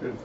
Good.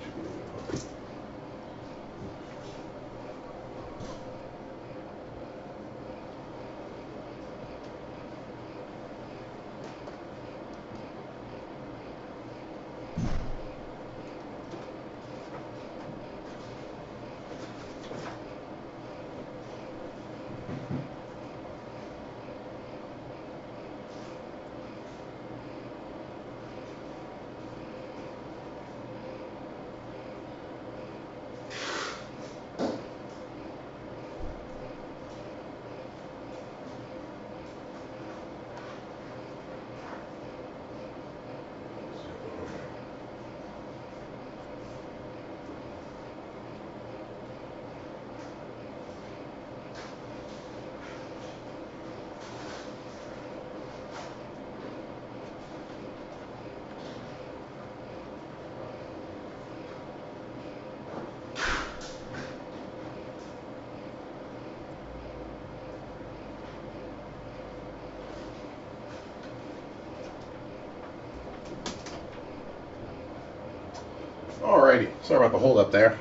Alrighty, sorry about the hold up there.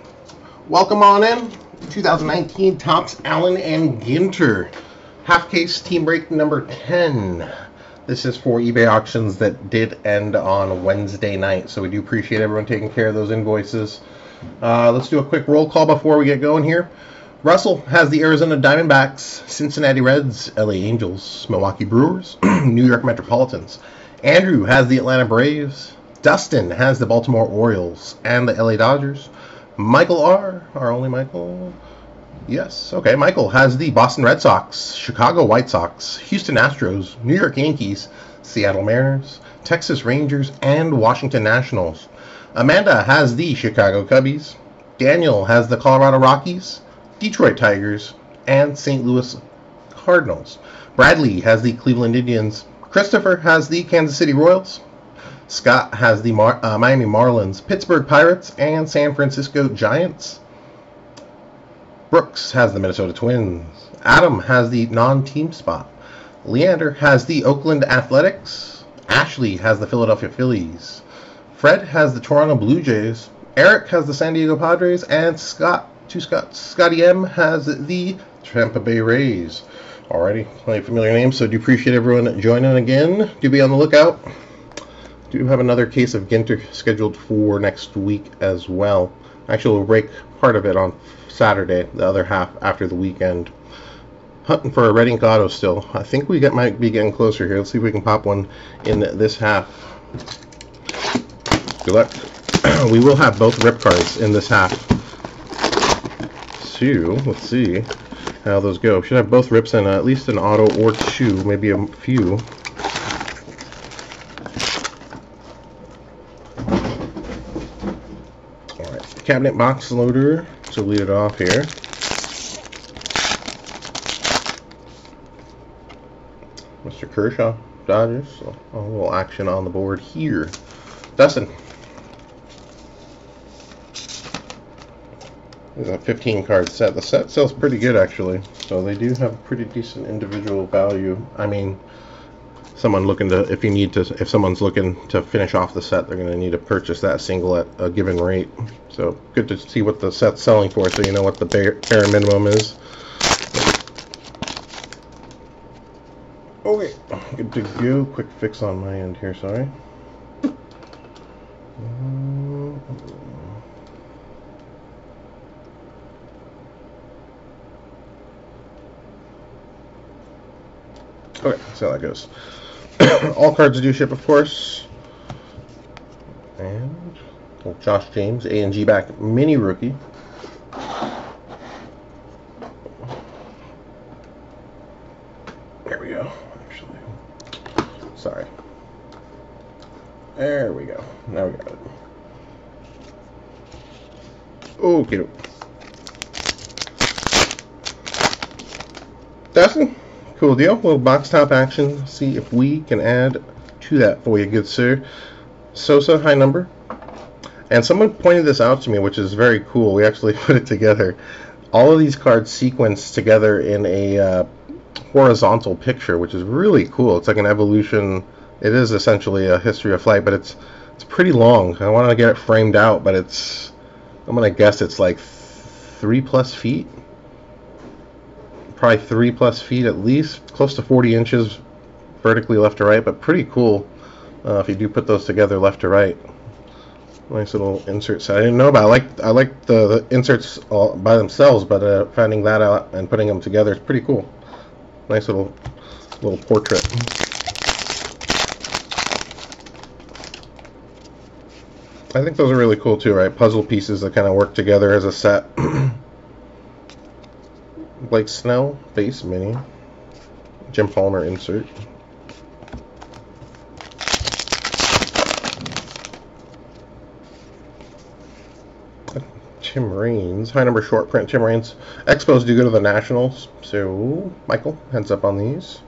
Welcome on in. 2019 Topps Allen and Ginter. Half case team break number 10. This is for eBay auctions that did end on Wednesday night, so we do appreciate everyone taking care of those invoices. Uh, let's do a quick roll call before we get going here. Russell has the Arizona Diamondbacks, Cincinnati Reds, LA Angels, Milwaukee Brewers, New York Metropolitans. Andrew has the Atlanta Braves, Dustin has the Baltimore Orioles and the LA Dodgers. Michael R, our only Michael. Yes, okay. Michael has the Boston Red Sox, Chicago White Sox, Houston Astros, New York Yankees, Seattle Mariners, Texas Rangers, and Washington Nationals. Amanda has the Chicago Cubbies. Daniel has the Colorado Rockies, Detroit Tigers, and St. Louis Cardinals. Bradley has the Cleveland Indians. Christopher has the Kansas City Royals. Scott has the Mar- uh, Miami Marlins, Pittsburgh Pirates, and San Francisco Giants. Brooks has the Minnesota Twins. Adam has the non-team spot. Leander has the Oakland Athletics. Ashley has the Philadelphia Phillies. Fred has the Toronto Blue Jays. Eric has the San Diego Padres, and Scott, two Scott, Scotty M has the Tampa Bay Rays. Alrighty, plenty familiar names, so do appreciate everyone joining again. Do be on the lookout do have another case of Ginter scheduled for next week as well. Actually, we'll break part of it on Saturday, the other half after the weekend. Hunting for a red ink auto still. I think we get might be getting closer here. Let's see if we can pop one in this half. Good luck. we will have both rip cards in this half. Two. Let's see how those go. Should have both rips and at least an auto or two, maybe a few. Cabinet box loader to lead it off here. Mr. Kershaw, Dodgers. A little action on the board here. Dustin. There's a 15 card set. The set sells pretty good actually. So they do have pretty decent individual value. I mean, someone looking to if you need to if someone's looking to finish off the set they're going to need to purchase that single at a given rate. So good to see what the set's selling for so you know what the bare, bare minimum is. Okay good to go. Quick fix on my end here sorry. Okay, so that goes. All cards do ship, of course. And Josh James, A and G back mini rookie. There we go. Actually, sorry. There we go. Now we got it. Okay. Dustin? Cool deal. Little box top action. See if we can add to that for you, good sir. Sosa, high number. And someone pointed this out to me, which is very cool. We actually put it together. All of these cards sequenced together in a uh, horizontal picture, which is really cool. It's like an evolution. It is essentially a history of flight, but it's It's pretty long. I want to get it framed out, but it's I'm gonna guess it's like three plus feet. Probably three plus feet at least, close to 40 inches vertically left to right, but pretty cool uh, if you do put those together left to right. Nice little insert set. I didn't know about. I like I like the, the inserts all by themselves, but uh, finding that out and putting them together is pretty cool. Nice little little portrait. I think those are really cool too, right? Puzzle pieces that kind of work together as a set. Blake Snell base mini. Jim Palmer insert. Tim Raines. High number short print. Tim Raines. Expos do go to the Nationals. So, Michael, heads up on these.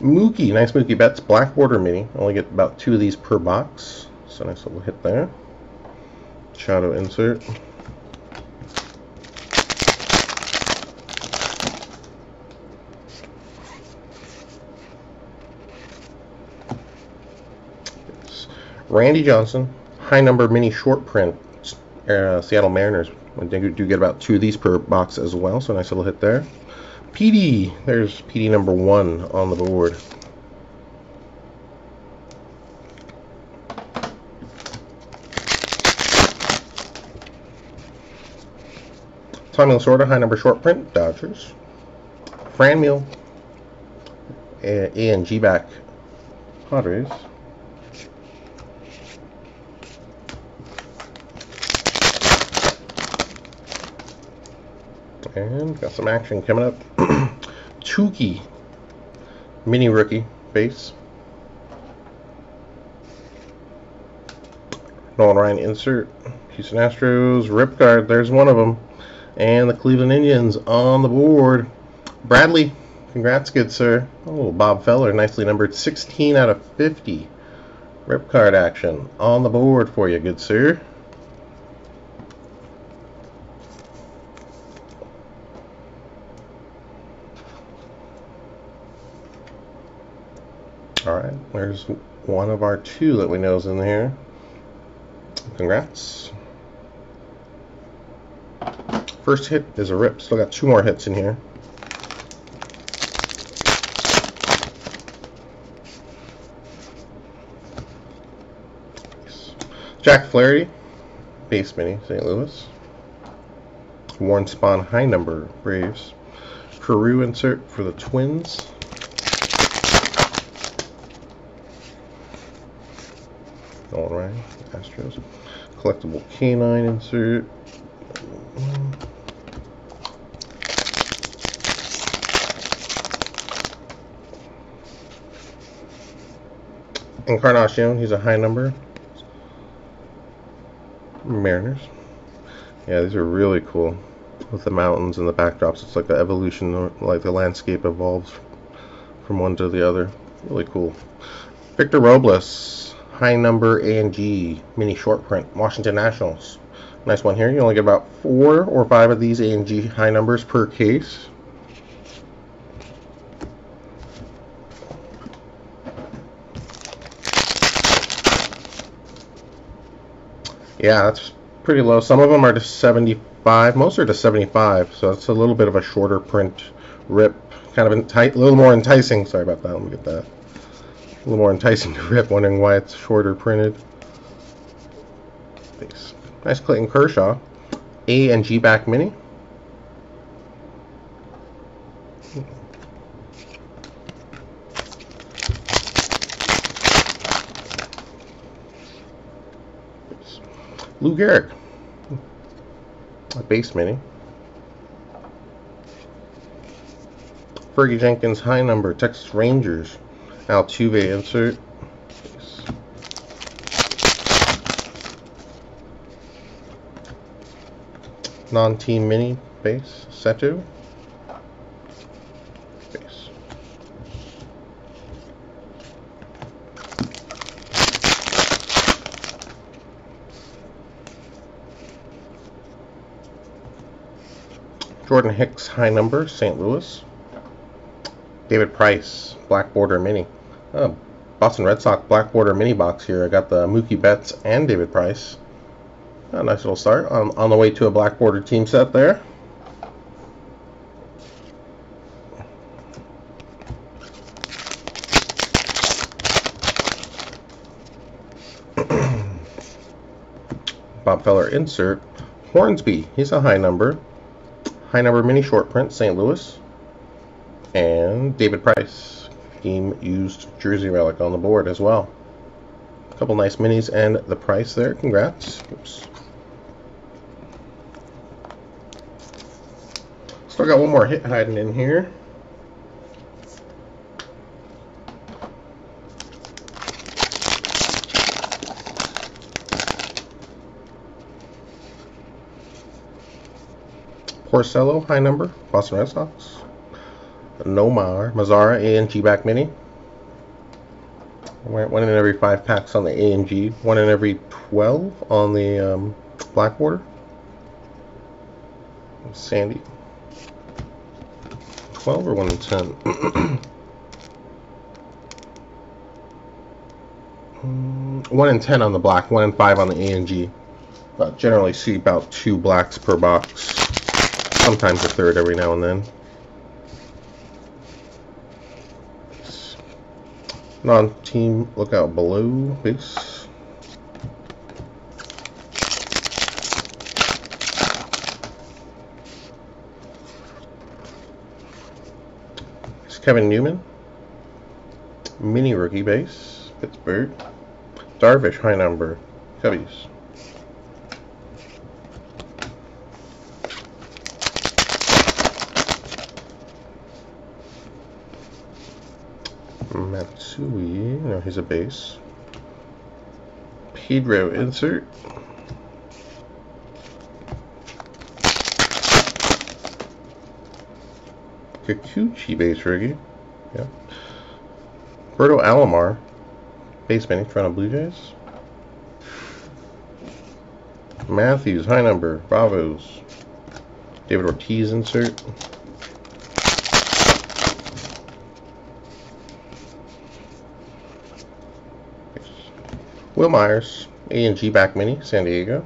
Mookie. Nice Mookie Betts. Black border mini. Only get about two of these per box. So, nice little hit there. Shadow insert. Randy Johnson, high number mini short print uh, Seattle Mariners. I think we do get about two of these per box as well, so nice little hit there. PD, there's PD number one on the board. Tommy Lasorda, high number short print, Dodgers. Franmil, A and G back, Padres. And got some action coming up. Tukey, mini rookie base. Nolan Ryan insert. Houston Astros, rip card, there's one of them. And the Cleveland Indians on the board. Bradley, congrats, good sir. Oh, Bob Feller, nicely numbered 16 out of 50. Rip card action on the board for you, good sir. Alright, there's one of our two that we know is in here. Congrats. First hit is a rip. Still got two more hits in here. Jack Flaherty, base mini, St. Louis. Warren Spahn high number, Braves. Carew insert for the Twins. All right, Astros. Collectible canine insert. Encarnacion, he's a high number. Mariners. Yeah, these are really cool. With the mountains and the backdrops, it's like the evolution, like the landscape evolves from one to the other. Really cool. Victor Robles, high number A and G mini short print Washington Nationals. Nice one here. You only get about four or five of these A and G high numbers per case. Yeah, that's pretty low. Some of them are to 75. Most are to 75, so it's a little bit of a shorter print rip. Kind of a little more enticing. Sorry about that. Let me get that. A little more enticing to rip, wondering why it's shorter printed. Nice, nice Clayton Kershaw. A and G back mini. Lou Gehrig. A base mini. Fergie Jenkins high number, Texas Rangers. Altuve insert. Non-team mini base, Setu. Base. Jordan Hicks, high number, St. Louis. David Price, black border mini. Uh, Boston Red Sox Black Border mini box here. I got the Mookie Betts and David Price. Nice little start on, on the way to a Black Border team set there. Bob Feller insert. Hornsby, he's a high number. High number mini short print, St. Louis. And David Price, game used jersey relic on the board as well. A couple nice minis and the price there. Congrats. Oops. Still got one more hit hiding in here. Porcello, high number, Boston Red Sox. Nomar, Mazara, A and G back mini. One in every five packs on the A and G. One in every 12 on the um, black border. Sandy. 12 or 1 in 10? one in 10 on the black, 1 in 5 on the A and G. But generally see about two blacks per box sometimes a third every now and then. Non-team lookout below base. It's Kevin Newman. Mini rookie base, Pittsburgh. Darvish, high number, Cubbies. Matsui, no, he's a base. Pedro insert. Kikuchi base rookie. Yeah. Berto Alomar, base mini, Toronto Blue Jays. Mathews, high number, Bravos. David Ortiz insert. Wil Myers, A and G back mini, San Diego.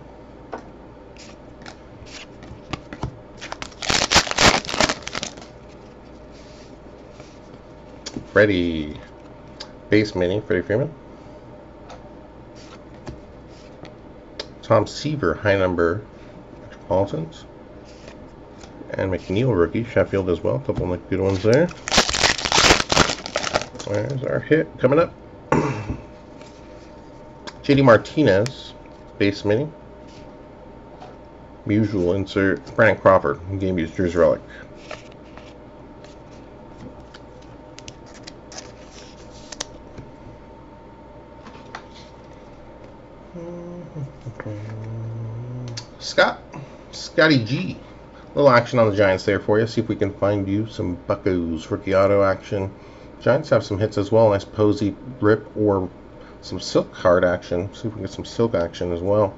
Freddie, base mini, Freddie Freeman. Tom Seaver, high number, Metropolitans. And McNeil rookie, Sheffield as well. Couple of good ones there. There's our hit coming up. JD Martinez, base mini. Usual insert. Brandon Crawford, game used Jersey Relic. Scott, Scotty G. Little action on the Giants there for you. See if we can find you some Buckos rookie auto action. Giants have some hits as well. Nice Posey rip or some silk card action. See if we can get some silk action as well.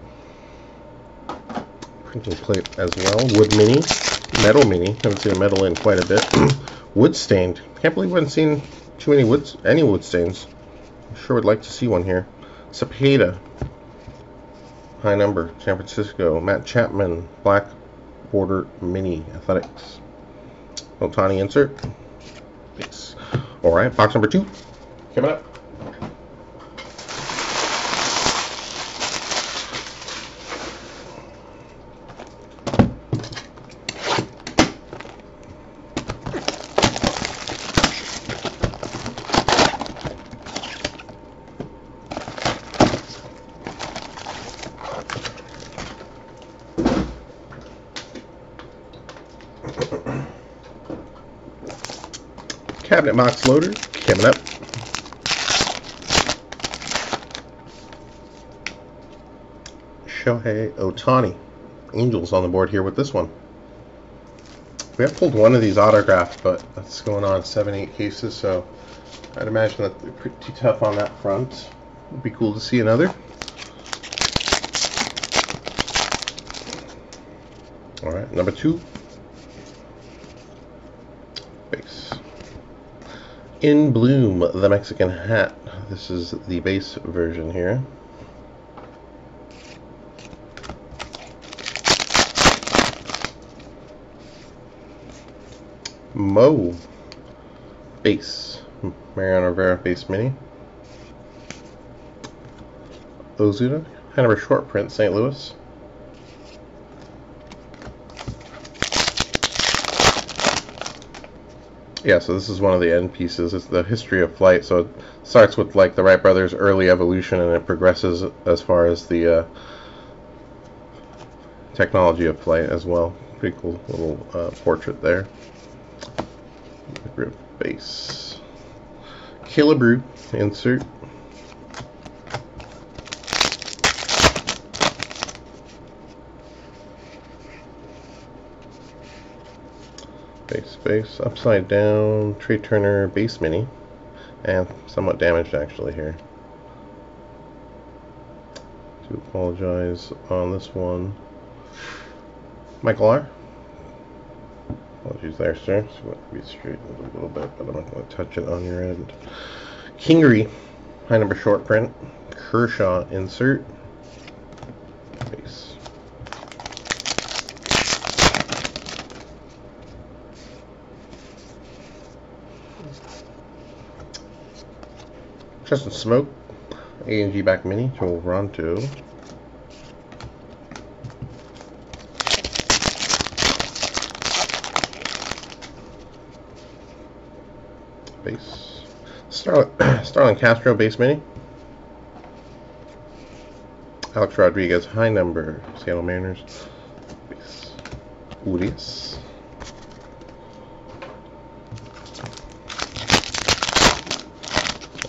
Printing plate as well. Wood mini. Metal mini. Haven't seen a metal in quite a bit. wood stained. Can't believe we haven't seen too many woods any wood stains. I'm sure would like to see one here. Cepeda. High number. San Francisco. Matt Chapman. Black border mini athletics. Ohtani insert. Yes. Alright, box number two. Coming up. Box loader coming up. Shohei Ohtani. Angels on the board here with this one. We have pulled one of these autographed, but that's going on seven, eight cases, so I'd imagine that they're pretty tough on that front. Would be cool to see another. All right, number two. In Bloom, the Mexican hat. This is the base version here. Mo base. Hmm, Mariano Rivera base mini. Ozuna, kind of a short print, St. Louis. Yeah, so this is one of the end pieces. It's the history of flight. So it starts with like the Wright brothers' early evolution, and it progresses as far as the uh, technology of flight as well. Pretty cool little uh, portrait there. Grip base. Killebrew insert. Base upside down Trea Turner base mini and somewhat damaged actually here. To apologize on this one. Michael R. Apologies there, sir. So let me straighten it a little bit, but I'm not going to touch it on your end. Kingery, high number short print. Kershaw insert. Base. Justin Smoak, A&G back mini, to Toronto. Base. Starlin, Starlin Castro base mini. Alex Rodriguez, high number, Seattle Mariners. Base. Urias.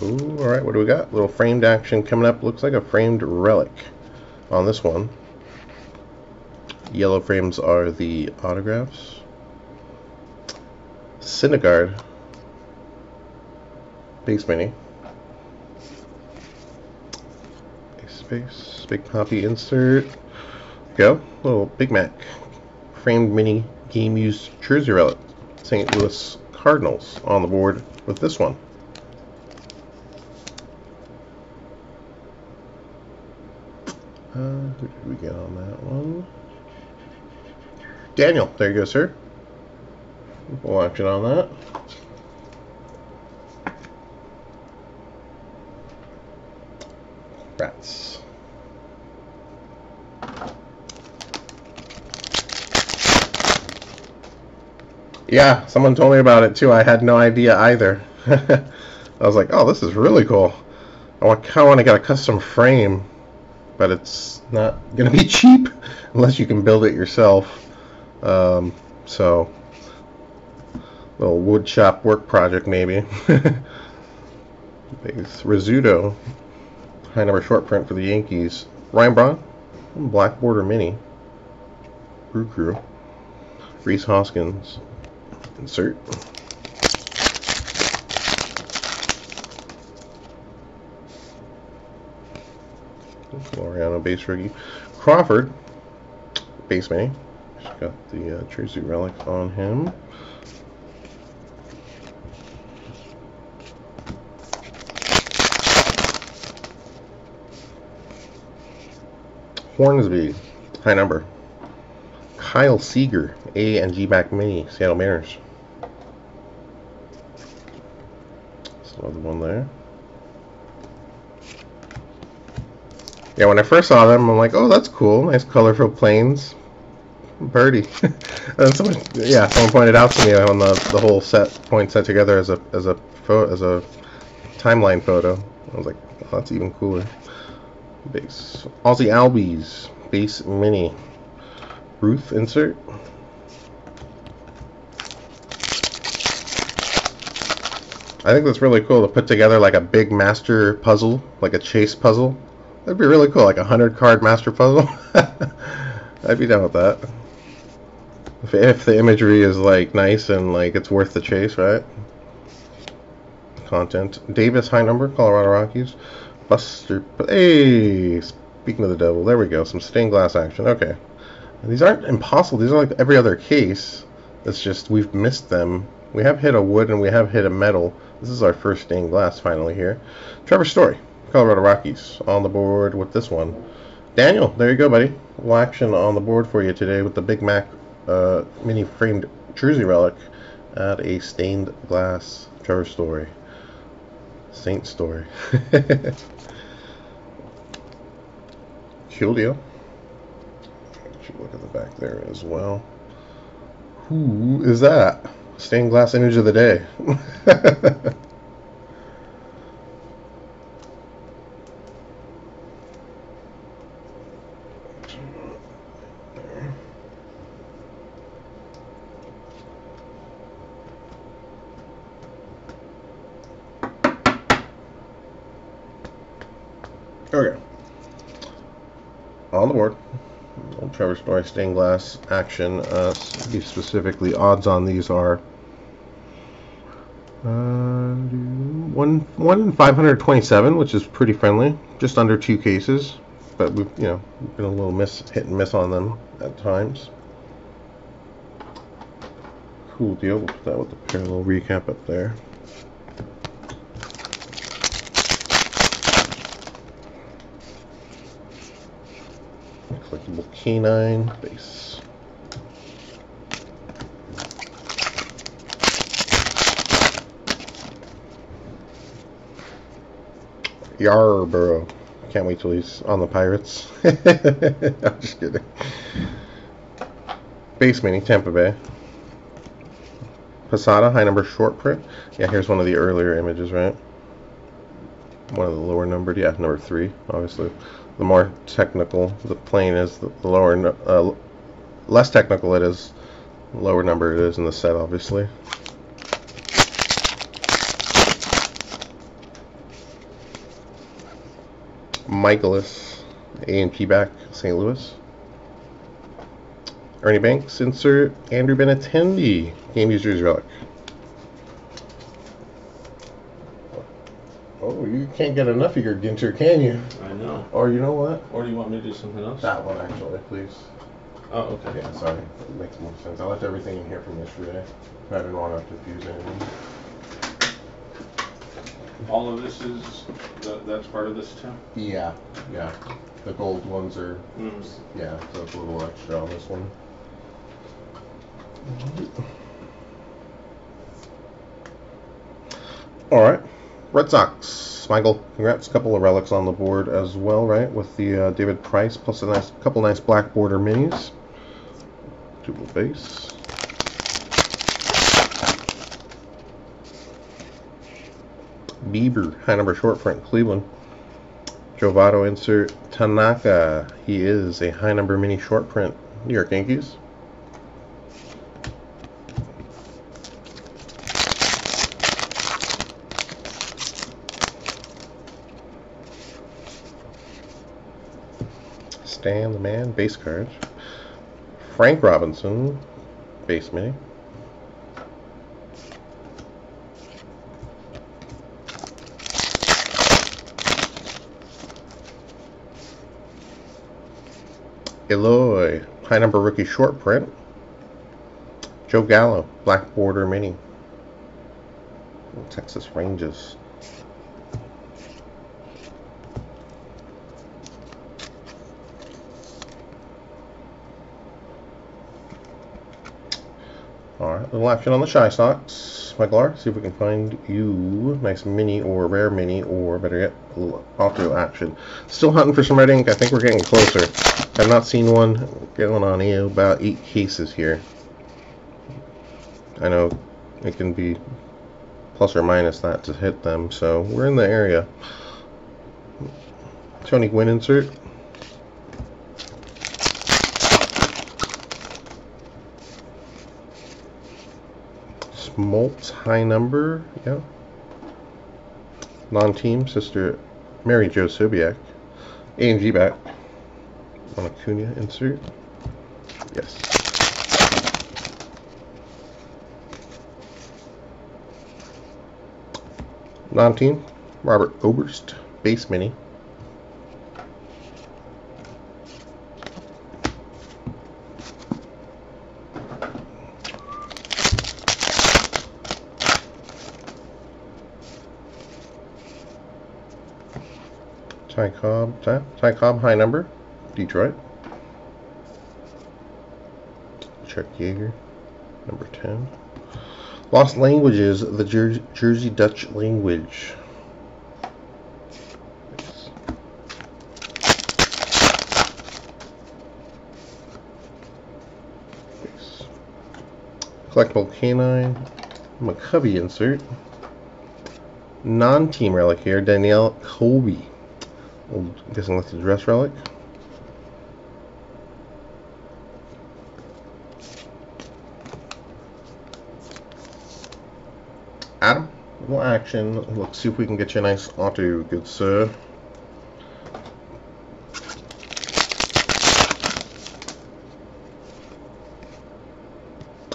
Ooh, alright, what do we got? Little framed action coming up. Looks like a framed relic on this one. Yellow frames are the autographs. Syndergaard. Base mini. Space. Big Poppy insert. Go. Little Big Mac. Framed mini game used jersey relic. St. Louis Cardinals on the board with this one. Did we get on that one? Daniel, there you go, sir. Action on that. Rats. Yeah, someone told me about it too. I had no idea either. I was like, oh, this is really cool. I kind of want to get a custom frame but it's not going to be cheap unless you can build it yourself. Um, so, little wood shop work project maybe. Rizzuto, high number short print for the Yankees. Ryan Braun, black border mini. Brew Crew. Rhys Hoskins, insert. Floriano base rookie. Crawford, base mini. She's got the uh, Jersey relic on him. Hornsby, high number. Kyle Seager, A and G back mini, Seattle Mariners. Another one there. Yeah, when I first saw them, I'm like, oh, that's cool. Nice colorful planes. Birdie. and someone, yeah, someone pointed out to me on the, the whole set point set together as a as a as a timeline photo. I was like, oh, that's even cooler. Base Ozzie Albies base mini. Ruth insert. I think that's really cool to put together like a big master puzzle, like a chase puzzle. That'd be really cool, like a hundred card master puzzle. I'd be down with that. If, if the imagery is like nice and like it's worth the chase, right? Content. Davis high number, Colorado Rockies. Buster. Hey, speaking of the devil, there we go. Some stained glass action. Okay. These aren't impossible. These are like every other case. It's just we've missed them. We have hit a wood and we have hit a metal, This is our first stained glass finally here. Trevor Story, Colorado Rockies, on the board with this one. Daniel, there you go, buddy. Little action on the board for you today with the Big Mac uh, mini framed jersey relic at a stained glass Trevor Story. Saint Story. cool deal. Look at the back there as well. Who is that? Stained glass image of the day. Okay. On the board. Old Trevor Story stained glass action. Uh, be specifically, odds on these are uh, one one in 527, which is pretty friendly. Just under two cases, but we've you know been a little miss hit and miss on them at times. Cool deal. We'll put that with the parallel recap up there. Collectible canine base. Yarborough. Can't wait till he's on the Pirates. I'm just kidding. Base mini, Tampa Bay. Posada, high number short print. Yeah, here's one of the earlier images, right? One of the lower numbered. Yeah, number three, obviously. The more technical the plane is, the lower, uh, less technical it is, lower number it is in the set, obviously. Mikolas, A&P back, St. Louis. Ernie Banks, insert Andrew Benintendi, game user's relic. Oh, you can't get enough of your Ginter, can you? I know. Or you know what? Or do you want me to do something else? That one actually, please. Oh, okay. Yeah, sorry. It makes more sense. I left everything in here from yesterday. I didn't want to confuse anything. All of this is, that, that's part of this too? Yeah, yeah. The gold ones are, Mm. yeah, so it's a little extra on this one. All right. Red Sox. Michael, congrats. A couple of relics on the board as well, right? With the uh, David Price plus a nice couple nice black border minis. Double base. Bieber, high number short print, Cleveland. Jovato insert Tanaka. He is a high number mini short print, New York Yankees. Stan the Man, base cards. Frank Robinson, base mini. Eloy, high number rookie short print. Joe Gallo, black border mini. Texas Rangers. Alright, little action on the Chi Sox. Michael R, see if we can find you. Nice mini or rare mini or better yet, auto action. Still hunting for some red ink. I think we're getting closer. I've not seen one going on you about eight cases here. I know it can be plus or minus that to hit them, so we're in the area. Tony Gwynn insert. Smoltz high number, yeah. Non-team, sister Mary Jo Sobieck. A&G back. On Acuna insert. Yes. Non-team, Robert Oberst, base mini. Ty Cobb, Ty, Cobb, high number, Detroit. Chuck Yeager, number 10. Lost Languages, the Jer Jersey Dutch language. Collectible Canine, McCovey insert. Non-team relic here, Danielle Colby. I'm guessing that's a dress relic. Adam, little action. Let's see if we can get you a nice auto, good sir.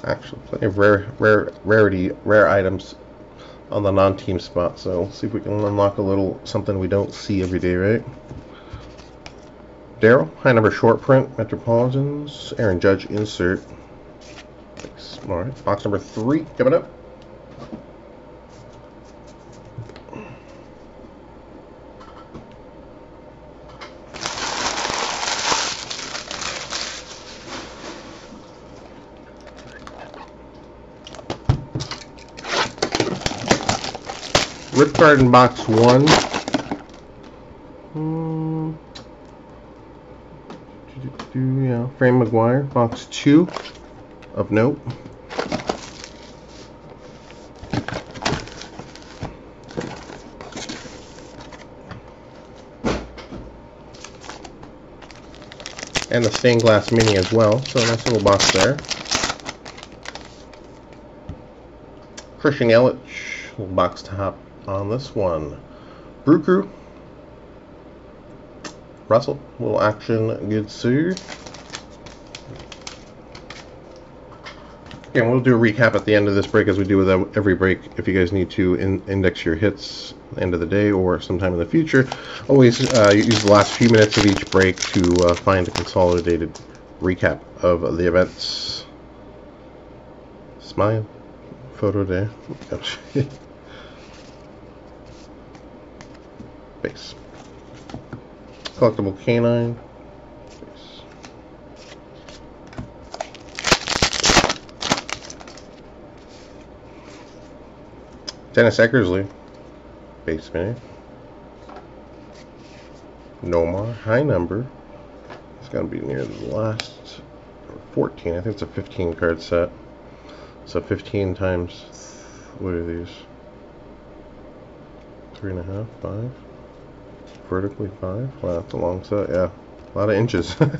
Actually, plenty of rare, rare, rarity, rare items on the non-team spot. So see if we can unlock a little something we don't see every day, right? Daryl, high number short print, Metropolitans, Aaron Judge insert. All right, box number three coming up. Card in box one. Hmm. Yeah, Frame McGwire. Box two of note. And the stained glass mini as well. So nice little box there. Christian little box top on this one. Brew Crew. Russell, little action, good sir. And we'll do a recap at the end of this break as we do with every break. If you guys need to in index your hits end of the day or sometime in the future, always uh, use the last few minutes of each break to uh, find a consolidated recap of the events. Smile. Photo day. Base. Collectible canine. Dennis Eckersley. Base. Nomar. High number. It's going to be near the last 14. I think it's a 15 card set. So 15 times, what are these? Three and a half, five? Vertically 5? Wow, that's a long set, yeah. A lot of inches. Might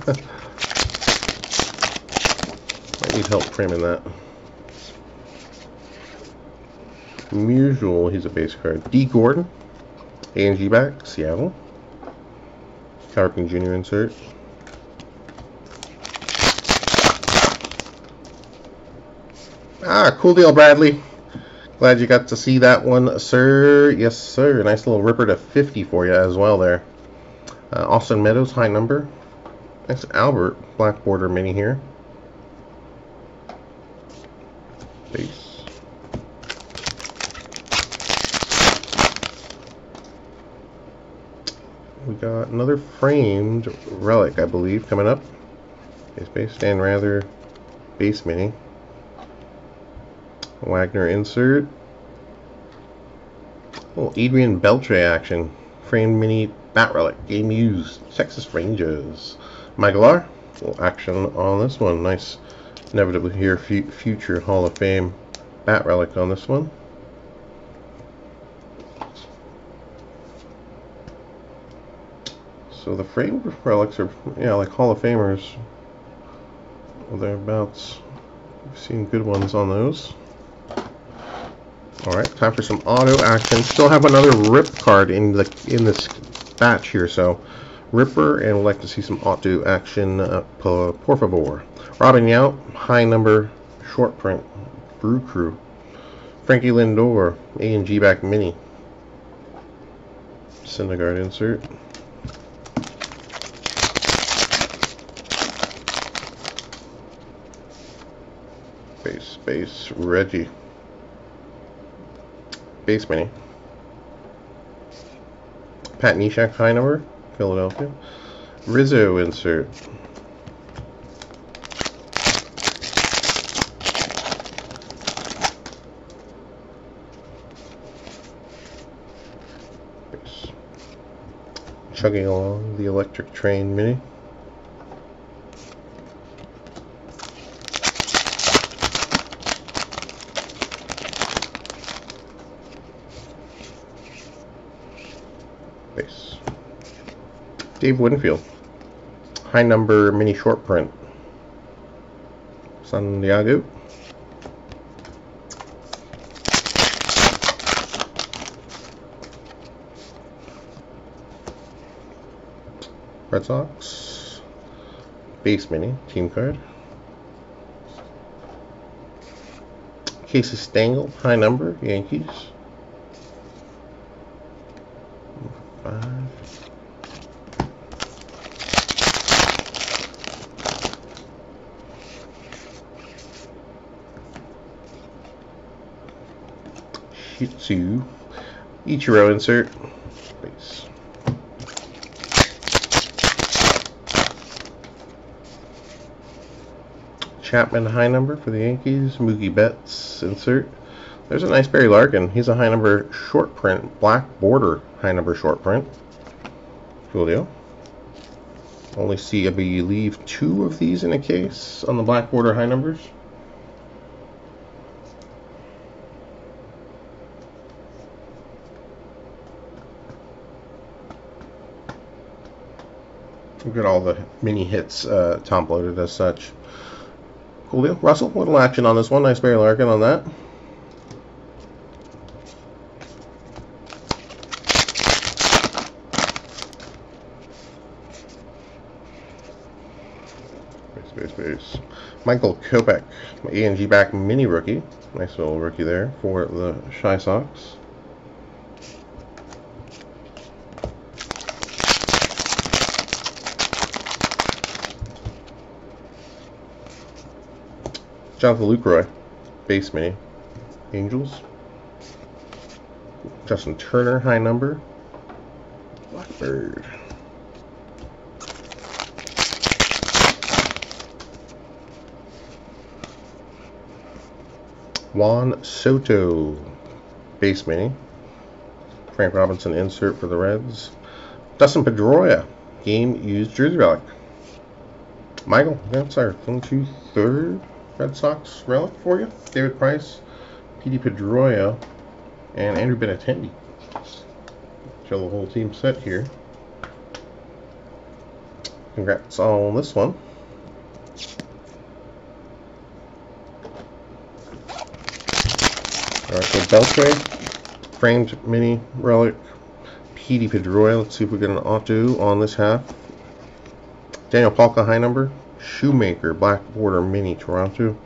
need help framing that. Usual, he's a base card. D. Gordon, A&G back, Seattle. Carping Jr. insert. Ah, cool deal, Bradley. Glad you got to see that one, sir. Yes, sir. Nice little ripper to 50 for you as well there. Uh, Austin Meadows, high number. Nice Albert black border mini here. Base. We got another framed relic, I believe, coming up. Base base, Stan Rather base mini. Wagner insert. Oh, Adrian Beltre action. Framed mini bat relic. Game used. Texas Rangers. Maglar. Little action on this one. Nice. Inevitably here, future Hall of Fame bat relic on this one. So the frame relics are, yeah, like Hall of Famers. Well, thereabouts. We've seen good ones on those. Alright, time for some auto action. Still have another rip card in the in this batch here, so Ripper, and we'd like to see some auto action, uh, por favor. Robin Yount, high number, short print, Brew Crew. Frankie Lindor, A and G back mini. Syndergaard insert. Base, base, Reggie base mini. Pat Neshek, high number, Philadelphia. Rizzo insert. Chugging along the electric train mini. Base. Dave Winfield. High number mini short print. San Diego. Red Sox. Base mini, team card. Casey Stengel, high number, Yankees. Five. Tzu. Ichiro insert. Chapman high number for the Yankees. Mookie Betts insert. There's a nice Barry Larkin. He's a high number short print, black border high number short print. Julio. Only see, I believe, two of these in a case on the black border high numbers. We've got all the mini hits uh, top loaded as such. Cool deal. Russell, little action on this one. Nice Barry Larkin on that. Base, base, base. Michael Kopech, ANG back mini rookie. Nice little rookie there for the Chi Sox. Jonathan Lucroy, base mini. Angels. Justin Turner, high number. Blackbird. Juan Soto, base mini. Frank Robinson insert for the Reds. Dustin Pedroia, game used jersey relic. Michael, that's our 23rd Red Sox relic for you. David Price, Petey Pedroia, and Andrew Benintendi. Show the whole team set here. Congrats on this one. Alright, so Beltway, framed mini relic, Petey Pedroia. Let's see if we get an auto on this half. Daniel Palka, high number. Shoemaker, Black Border Mini Toronto.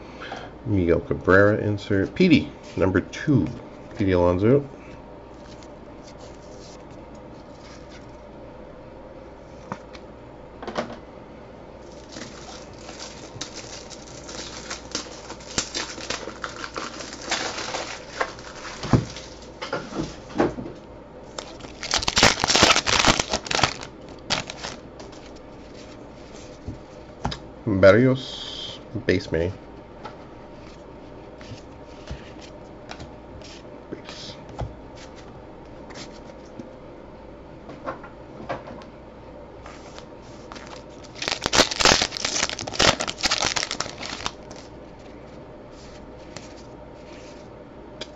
Miguel Cabrera insert. Petey, number two. Petey Alonso. Barrios, base mini.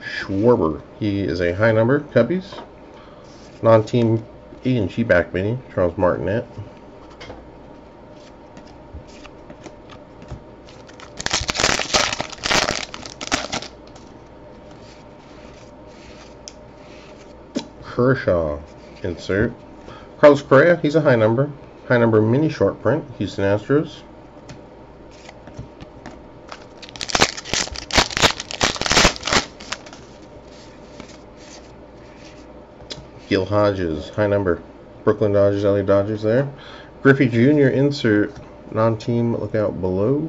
Schwarber, he is a high number, Cubbies. Non-team E and G back mini, Charles Martinet. Kershaw insert. Carlos Correa, he's a high number. High number mini short print, Houston Astros. Gil Hodges, high number. Brooklyn Dodgers, LA Dodgers there. Griffey Jr. insert, non-team, look out below.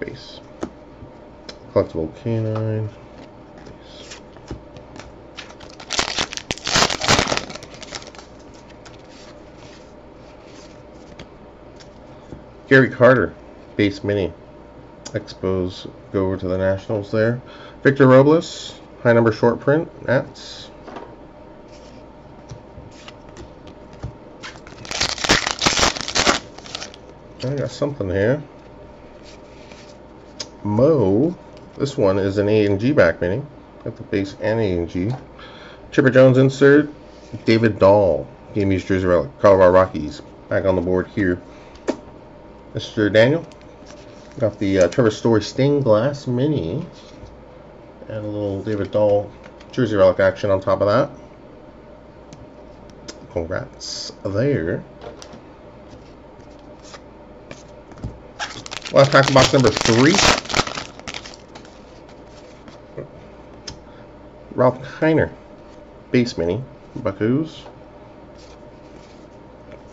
base. Collectible canine. Gary Carter, base mini. Expos go over to the Nationals there. Victor Robles, high number short print. Nats. I got something here. Mo. This one is an A and G back mini. Got the base and A and G. Chipper Jones insert. David Dahl. Game used jersey relic. Colorado Rockies. Back on the board here. Mr. Daniel. Got the uh, Trevor Story stained glass mini. And a little David Dahl jersey relic action on top of that. Congrats there. Last pack box number three. Ralph Kiner, base mini, Buckos.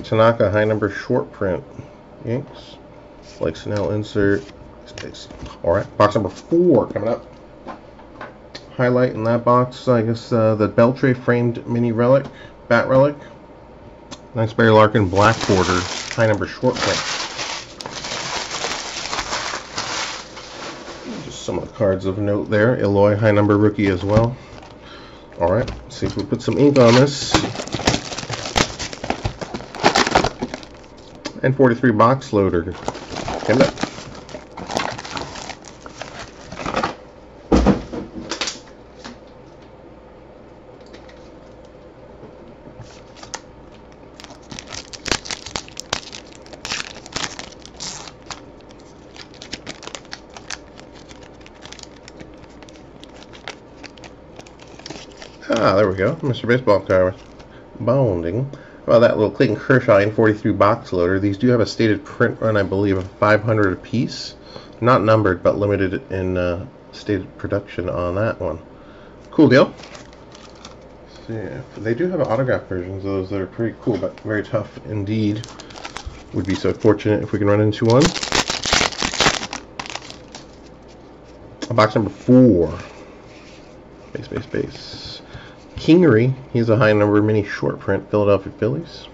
Tanaka high number short print. Yanks. Blake Snell insert. Alright, box number four coming up. Highlight in that box, I guess, uh, the Beltre framed mini relic, bat relic. Nice Barry Larkin black border, high number short print. Just some of the cards of note there. Eloy high number rookie as well. Alright, see if we put some ink on this. N43 box loader. Come up. Ah, there we go. Mr. Baseball card. Bonding. Well, that little Clayton Kershaw N43 box loader. These do have a stated print run, I believe, of 500 apiece. Not numbered, but limited in uh, stated production on that one. Cool deal. Yeah, they do have autograph versions of those that are pretty cool, but very tough indeed. Would be so fortunate if we can run into one. Box number four. Base, base, base. Kingery, he's a high number mini short print, Philadelphia Phillies.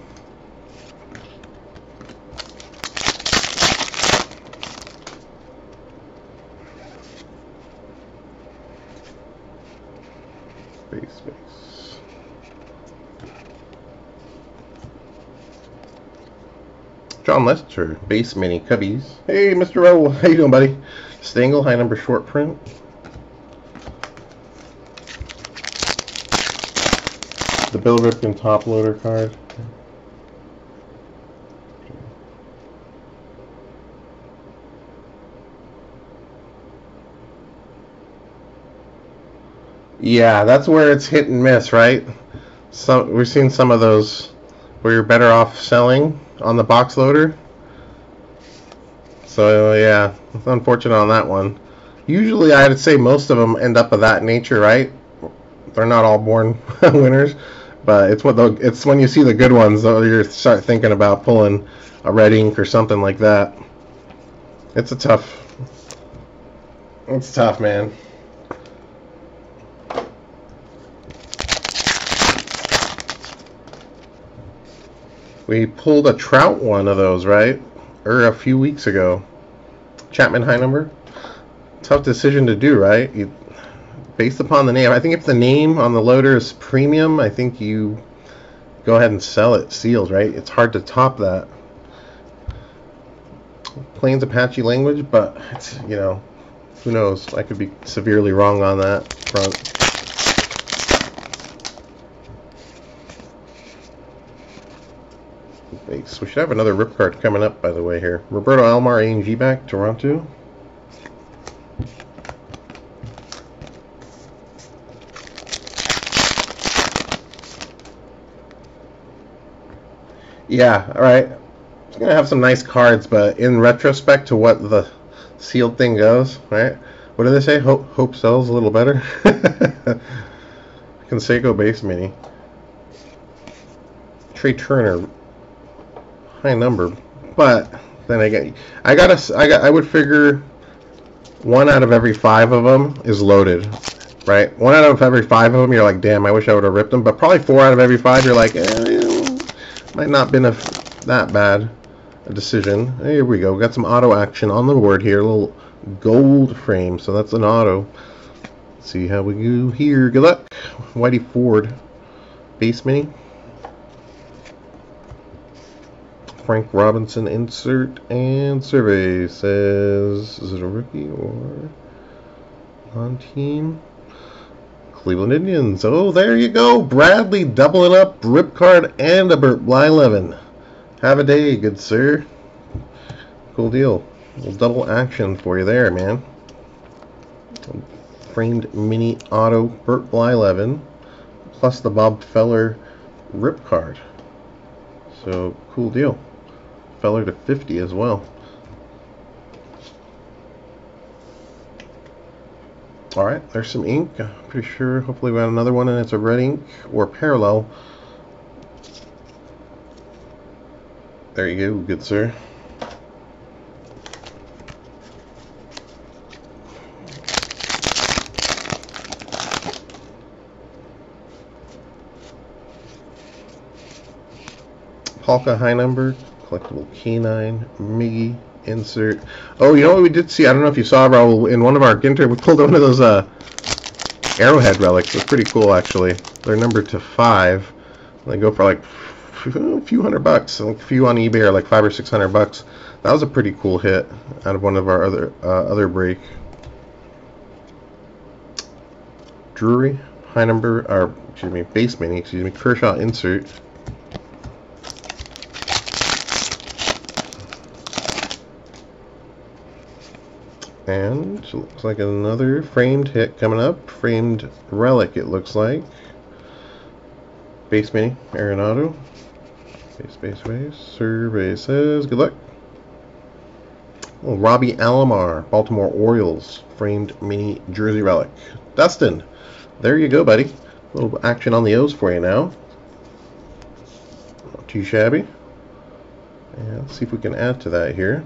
Space, space. Jon Lester, base mini Cubbies. Hey, Mr. O, how you doing, buddy? Stengel, high number short print. The Bill Ripken top loader card. Yeah, that's where it's hit and miss, right? So we've seen some of those where you're better off selling on the box loader. So yeah, it's unfortunate on that one. Usually, I'd say most of them end up of that nature, right? They're not all born winners. But it's what the it's when you see the good ones you start thinking about pulling a red ink or something like that. It's a tough. It's tough, man. We pulled a Trout one of those, right? Or a few weeks ago. Chapman high number. Tough decision to do, right? You based upon the name. I think if the name on the loader is premium, I think you go ahead and sell it sealed, right? It's hard to top that. Plains Apache language, but it's, you know, who knows? I could be severely wrong on that front. Base. We should have another rip card coming up, by the way, here. Roberto Alomar, A&G back, Toronto. Yeah, alright. It's going to have some nice cards, but in retrospect to what the sealed thing goes, right? What do they say? Hope, hope sells a little better? Canseco base mini. Trea Turner. High number. But then again, I gotta, I got, I would figure one out of every five of them is loaded, right? One out of every five of them, you're like, damn, I wish I would have ripped them. But probably four out of every five, you're like, eh, might not been a, that bad a decision. Here we go. Got some auto action on the board here. A little gold frame. So that's an auto. Let's see how we do here. Good luck. Whitey Ford. Base mini. Frank Robinson insert and survey says is it a rookie or on team? Cleveland Indians. Oh, there you go. Bradley doubling up Rip Card and a Bert Blyleven. Have a day, good sir. Cool deal. Little double action for you there, man. Framed mini auto Bert Blyleven plus the Bob Feller Rip Card. So, cool deal. Feller to 50 as well. Alright, there's some ink. pretty sure, hopefully we got another one and it's a red ink or parallel. There you go, good sir. Palka high number collectible canine, Miggy, insert. Oh, you know what we did see? I don't know if you saw, Raul, in one of our Ginter, we pulled one of those uh, arrowhead relics. It's pretty cool, actually. They're numbered to five. They go for like a few hundred bucks. Like a few on eBay are like five or six hundred bucks. That was a pretty cool hit out of one of our other uh, other break. Drury, high number, or excuse me, base mini, excuse me, Kershaw insert. And looks like another framed hit coming up. Framed relic, it looks like. Base mini, Arenado. Base, base, base. Survey says, good luck. Oh, Robbie Alomar, Baltimore Orioles. Framed mini jersey relic. Dustin, there you go, buddy. A little action on the O's for you now. Not too shabby. And let's see if we can add to that here.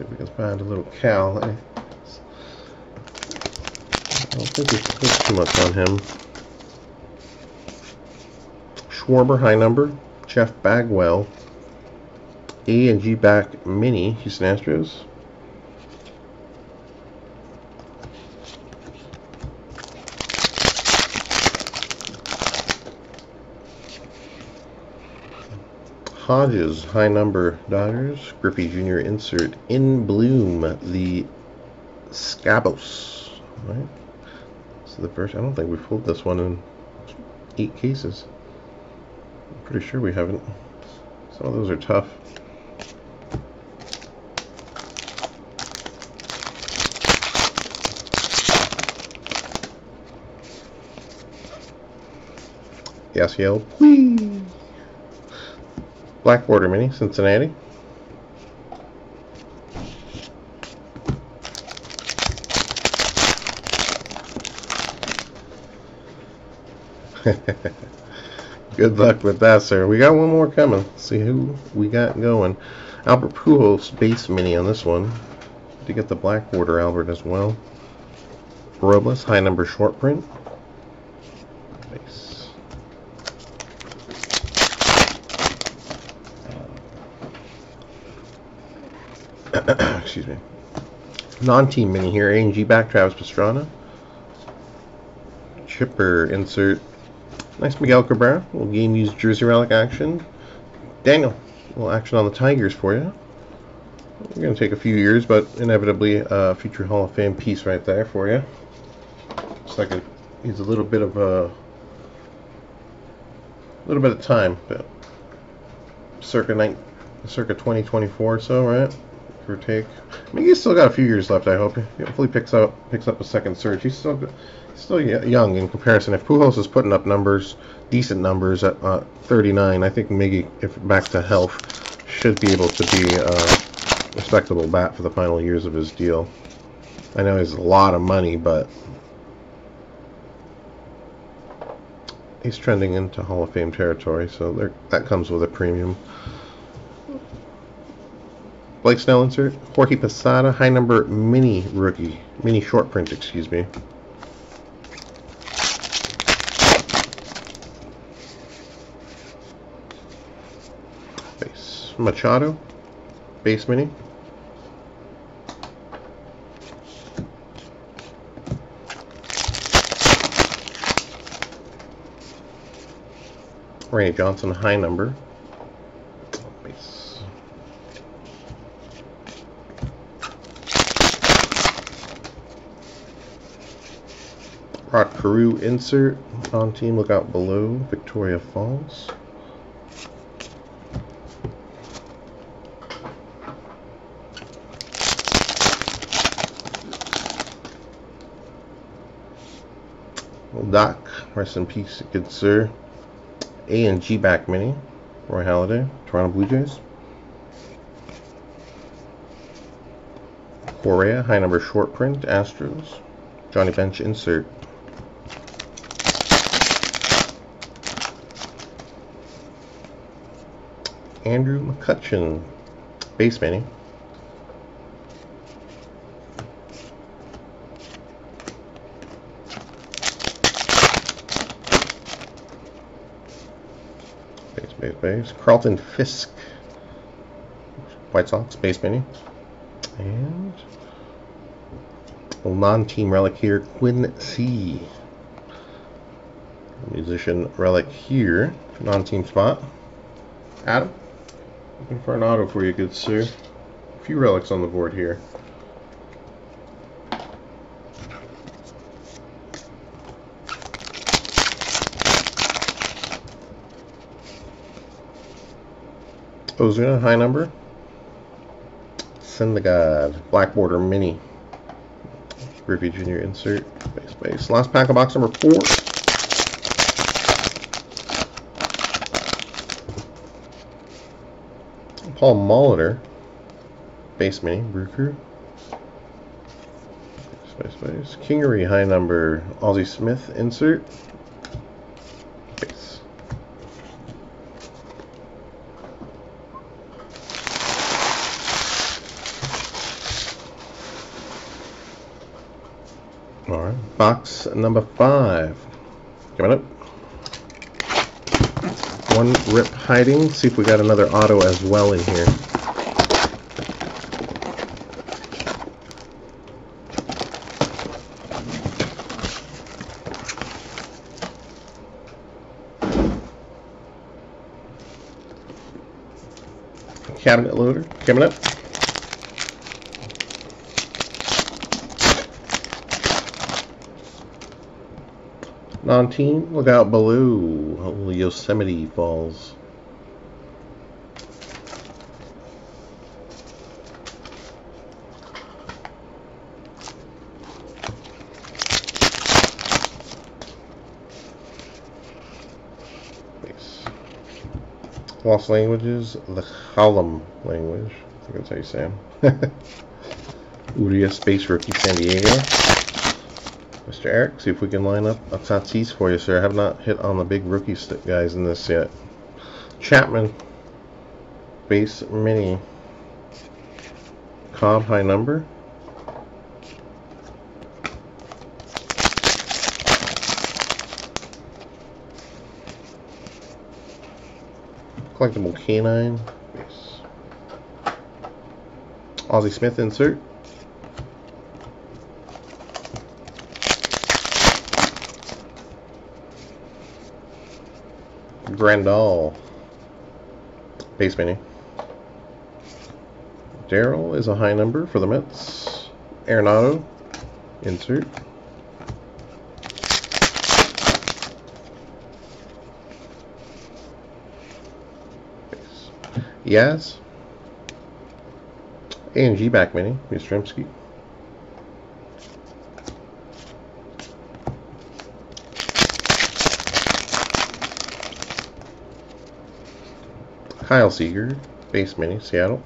See if we can find a little cow. I don't think we put too much on him. Schwarber, high number. Jeff Bagwell. A and G back mini, Houston Astros. Hodges, high number Dodgers. Griffey Jr. insert in bloom the Scabos. Right. So the first. I don't think we've pulled this one in eight cases. I'm pretty sure we haven't. Some of those are tough. Yes, yell, please. Black Border Mini, Cincinnati. Good luck with that, sir. We got one more coming. Let's see who we got going. Albert Pujols base mini on this one. To get the black border Albert as well. Robles high number short print. excuse me. Non-team mini here. A&G back, Travis Pastrana. Chipper insert. Nice Miguel Cabrera. Little game used jersey relic action. Daniel. Little action on the Tigers for you. We're going to take a few years, but inevitably a future Hall of Fame piece right there for you. Looks like it needs a little bit of a little bit of time, but circa 9, circa 2024 or so, right? Or take. I mean, he's still got a few years left. I hope. Hopefully picks up picks up a second surge. He's still still young in comparison. If Pujols is putting up numbers, decent numbers at uh, 39, I think Miggy, if back to health, should be able to be a respectable bat for the final years of his deal. I know he's a lot of money, but he's trending into Hall of Fame territory, so there, that comes with a premium. Blake Snell insert. Jorge Posada, high number mini rookie. Mini short print, excuse me. Base. Machado. Base mini. Randy Johnson, high number. Base. Carew insert on team. Look out below. Victoria Falls. Well, Doc, rest in peace, good sir. A and G back mini. Roy Halladay, Toronto Blue Jays. Correa, high number short print, Astros. Johnny Bench insert. Andrew McCutchen, base mini. Base, base, base. Carlton Fisk. White Sox, base mini. And non-team relic here, Quinn C. Musician relic here, non-team spot. Adam, looking for an auto for you, good sir. A few relics on the board here. Ozuna, high number. Syndergaard, Black Border Mini. Griffey Jr. insert. Base, base. Last pack of box number four. Paul Molitor. Base Mini. Brew Crew. Kingery, high number. Ozzie Smith insert. Base. Alright, box number five. Coming up. One rip hiding. See if we got another auto as well in here. Cabinet loader coming up. Non-team, look out below. Yosemite Falls. Lost languages, the Hallam language. I think that's how you say them. Urias Space Rookie San Diego. Mr. Eric, see if we can line up a Tatis for you, sir. I have not hit on the big rookie stick guys in this yet. Chapman, base mini. Cobb, high number. Collectible canine. Base. Ozzie Smith insert. Grandal. Base mini. Daryl is a high number for the Mets. Arenado. Insert. Yaz. A and G back mini. Yastrzemski. Kyle Seager, base mini, Seattle.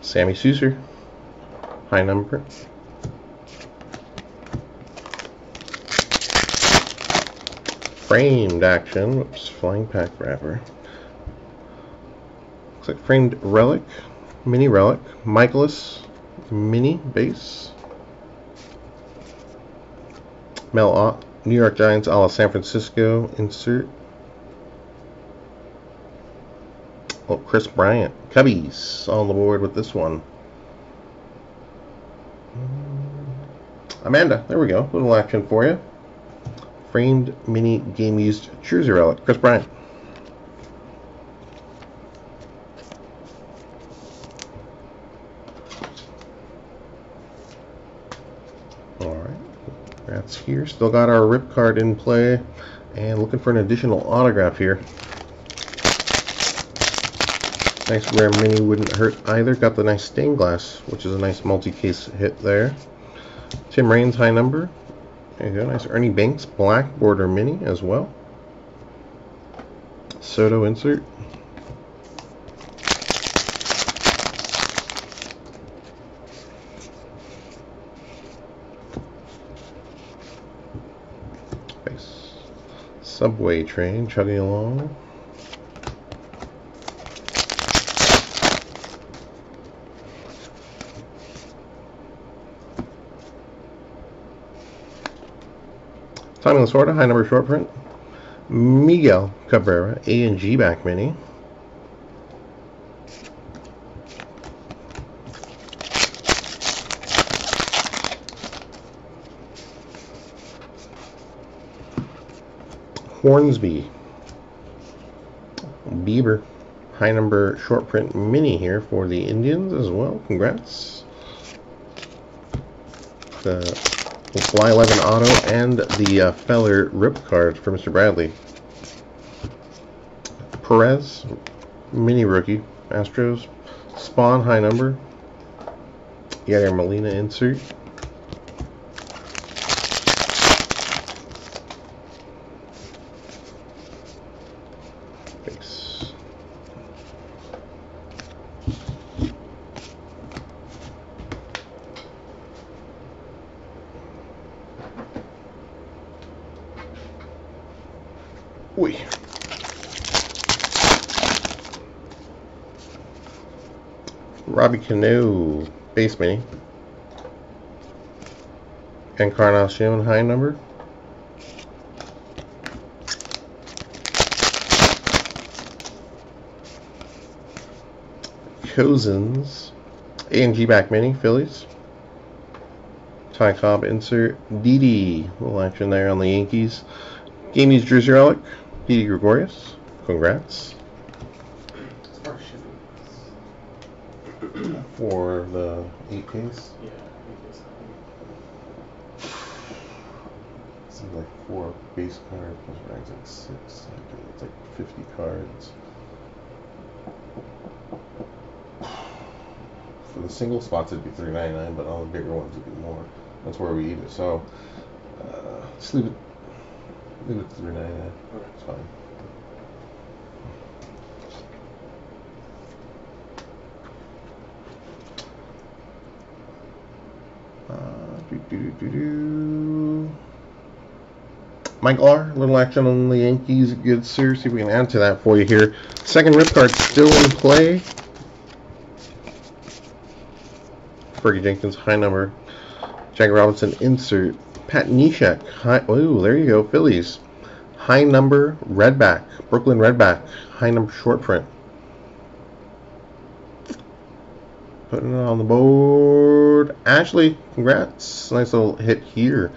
Sammy Sosa, high number. Framed action, whoops, flying pack wrapper. Looks like framed relic, mini relic, Mikolas, mini base. Mel Ott, New York Giants a la San Francisco insert. Oh, Kris Bryant, Cubbies on the board with this one. Amanda, there we go. Little action for you. Framed mini game used jersey relic, Kris Bryant. Alright, that's here. Still got our rip card in play. And looking for an additional autograph here. Nice rare mini wouldn't hurt either. Got the nice stained glass, which is a nice multi-case hit there. Tim Raines high number. There you go. Nice Ernie Banks black border mini as well. Soto insert. Nice. Subway train chugging along. Tommy Lasorda, high number short print. Miguel Cabrera, A and G back mini. Hornsby. Bieber. High number short print mini here for the Indians as well. Congrats. The Blyleven auto and the uh, Feller rip card for Mr. Bradley. Perez, mini rookie, Astros. Spahn, high number. Yadier Molina insert. Base. Uy. Robbie Base mini. Encarnacion, high number. Cousins. A and G back mini, Phillies. Ty Cobb insert. Didi, little action there on the Yankees. Game used jersey relic. Didi Gregorius. Congrats. As far as shipping. For the eight case. Yeah. Seems like four base cards plus ranks like six. It's like 50 cards. For the single spots, it'd be 3.99, but all the bigger ones would be more. That's where we eat it. So, uh, just leave it. Leave it at 3.99. Okay. It's fine. Uh, Mike Lar, little action on the Yankees. Good, sir. See if we can add to that for you here. Second rip card still in play. Fergie Jenkins, high number. Jackie Robinson, insert. Pat Neshek, high. Oh, there you go. Phillies. High number, Redback. Brooklyn Redback. High number, short print. Putting it on the board. Ashley, congrats. Nice little hit here.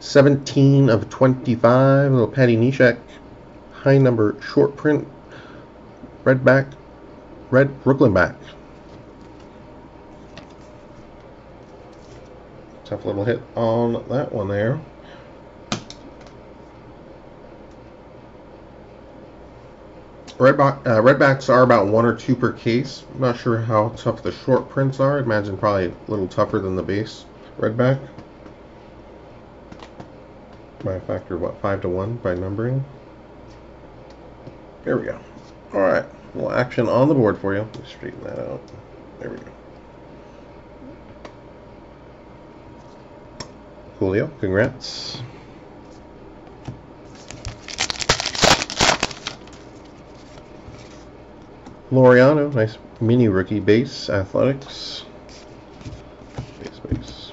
17 of 25. Little Patty Neshek. High number short print. Red back. Red Brooklyn back. Tough little hit on that one there. Redback, uh, redbacks are about one or two per case. I'm not sure how tough the short prints are. I'd imagine probably a little tougher than the base redback. By a factor of what, five to one by numbering. There we go. Alright, little action on the board for you. Let me straighten that out. There we go. Julio, congrats. Laureano, nice mini rookie base, athletics. Base, base.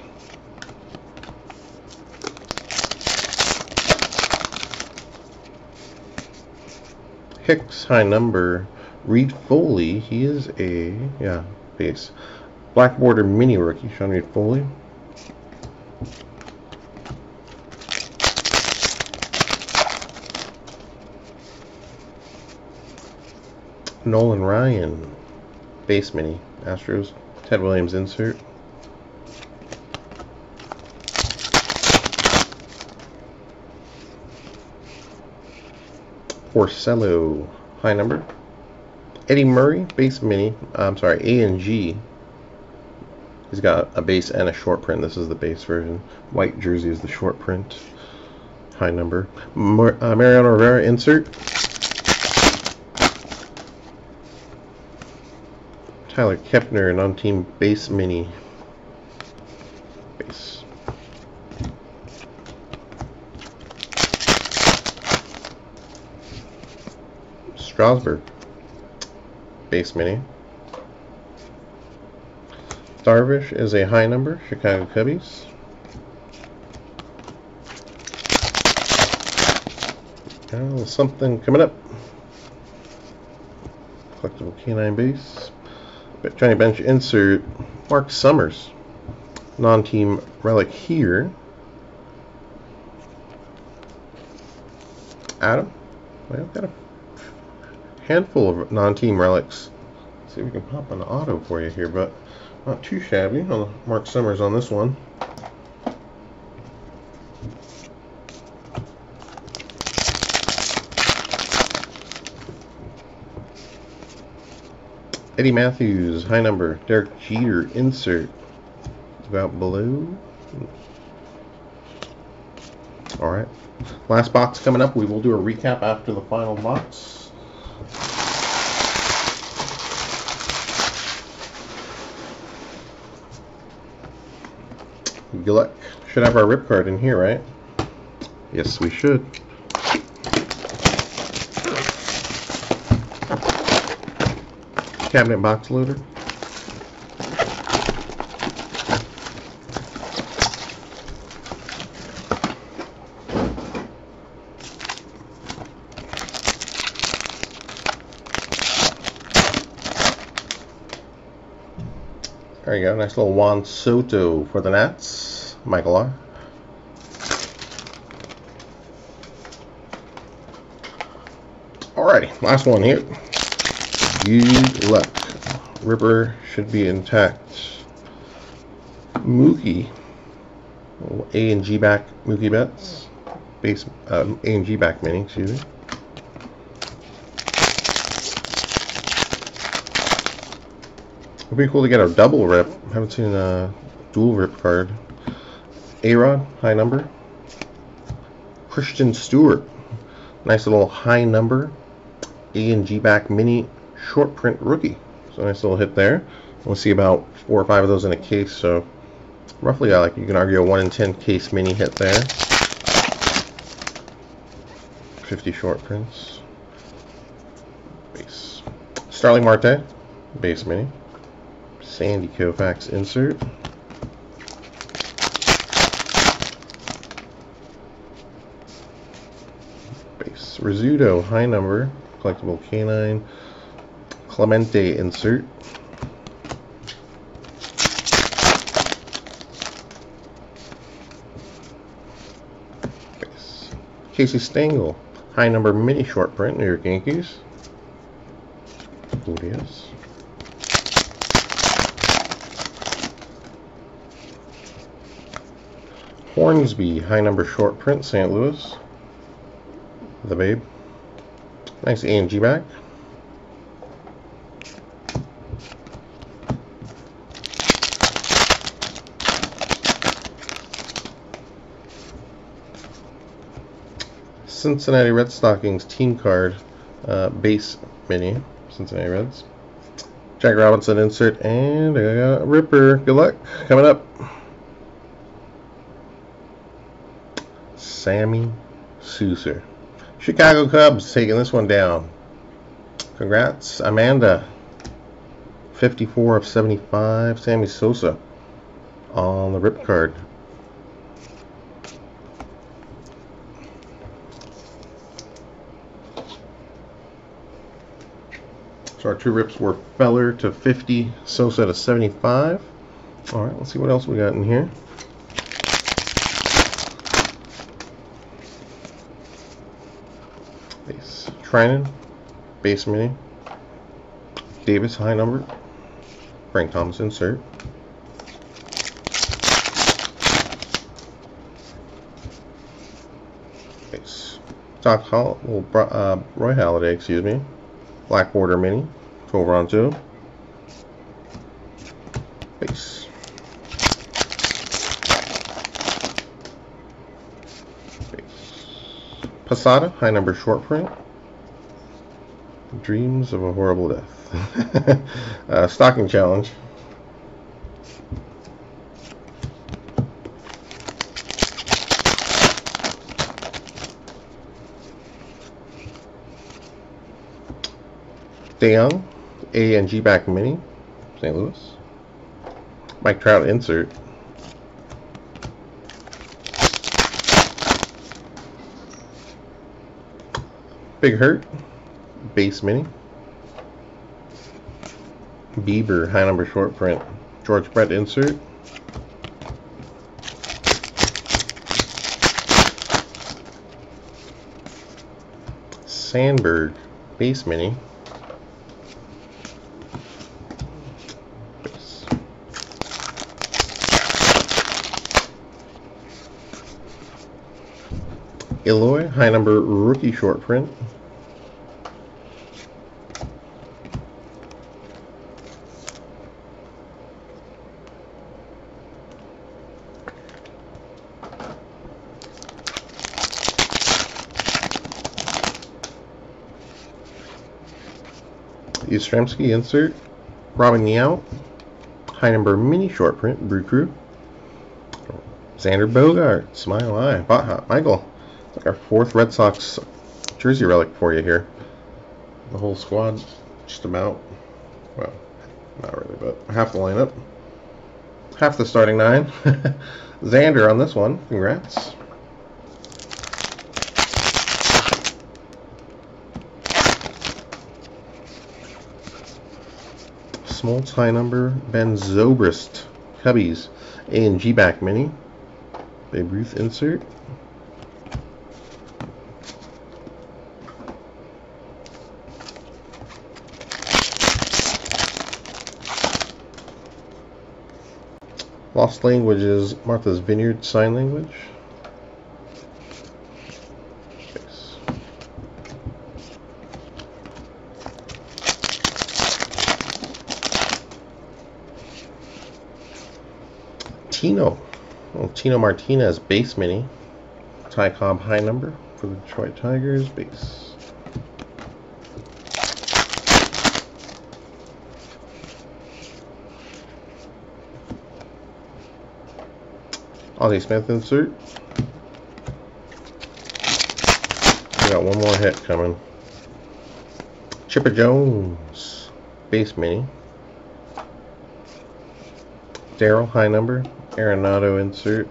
Hicks, high number. Reed Foley, he is a, yeah, base. Black border mini rookie, Sean Reid-Foley. Nolan Ryan, base mini, Astros. Ted Williams insert. Porcello, high number. Eddie Murray, base mini. I'm sorry, A and G. He's got a base and a short print. This is the base version. White jersey is the short print. High number. Mar uh, Mariano Rivera insert. Tyler Kepner, non-team base mini. Base. Strasburg. Base mini. Darvish is a high number, Chicago Cubbies. Oh, something coming up. Collectible canine base. Johnny Bench insert Marc Summers. Non-team relic here. Adam, well, got a handful of non-team relics. Let's see if we can pop an auto for you here, but not too shabby Marc Summers on this one. Eddie Mathews, high number. Derek Jeter, insert. About blue. Alright. Last box coming up. We will do a recap after the final box. Good luck. Should have our rip card in here, right? Yes, we should. Cabinet box loader. There you go, nice little Juan Soto for the Nats. Michael R. Alrighty, last one here. Good luck. Ripper should be intact. Mookie. A and G back Mookie Betts. Base um, A and G back mini, excuse me. It'd be cool to get a double rip. I haven't seen a dual rip card. A-Rod, high number. Christin Stewart. Nice little high number. A and G back mini short print rookie. So nice little hit there. We'll see about four or five of those in a case. So roughly, like you can argue a one in ten case mini hit there. 50 short prints. Base. Starling Marte, base mini. Sandy Koufax insert. Base. Rizzuto, high number, collectible canine. Clemente insert. Casey Stengel, high number mini short print, New York Yankees. Odious. Hornsby, high number short print, St. Louis. The Babe. Nice A&G back. Cincinnati Red Stockings team card uh, base mini. Cincinnati Reds. Jack Robinson insert and I got Ripper. Good luck. Coming up. Sammy Sosa. Chicago Cubs taking this one down. Congrats, Amanda. 54 of 75. Sammy Sosa on the rip card. So our two rips were Feller to 50, Sosa to 75. All right, let's see what else we got in here. Base Treinen, base mini. Davis high number. Frank Thomas insert. Base. Doc Hall, well, uh, Roy Halladay, excuse me. Black Border Mini, 12 on 2. Base. Base. Posada, high number short print. Dreams of a horrible death. uh, stocking challenge. DeJong, A and G back mini, St. Louis. Mike Trout insert. Big Hurt, base mini. Bieber, high number short print. George Brett insert. Sandberg, base mini. Eloy, high number rookie short print. Yastrzemski insert. Robin Yount. High number mini short print. Brew Crew. Xander Bogart. Smile Eye. Bot. Michael. Like our fourth Red Sox jersey relic for you here. The whole squad. Just about. Well, not really, but half the lineup. Half the starting nine. Xander on this one. Congrats. small tie number Ben Zobrist Cubbies A and G back mini Babe Ruth insert Lost Languages Martha's Vineyard Sign Language Tino. Well, Tino Martinez base mini. Ty Cobb high number for the Detroit Tigers base. Ozzie Smith insert. We got one more hit coming. Chipper Jones base mini. Daryl high number. Arenado insert.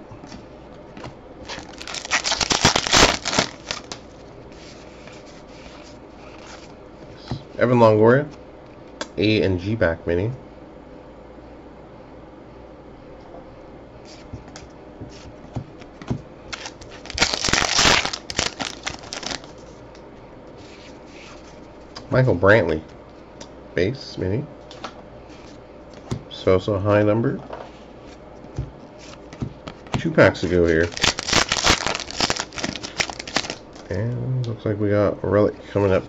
Evan Longoria, A and G back mini. Michael Brantley, base mini. Sosa high number two packs to go here. And looks like we got a relic coming up.